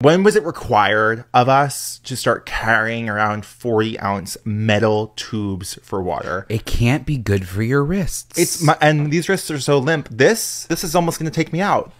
When was it required of us to start carrying around 40 ounce metal tubes for water? It can't be good for your wrists. It's my, and these wrists are so limp. This, this is almost going to take me out.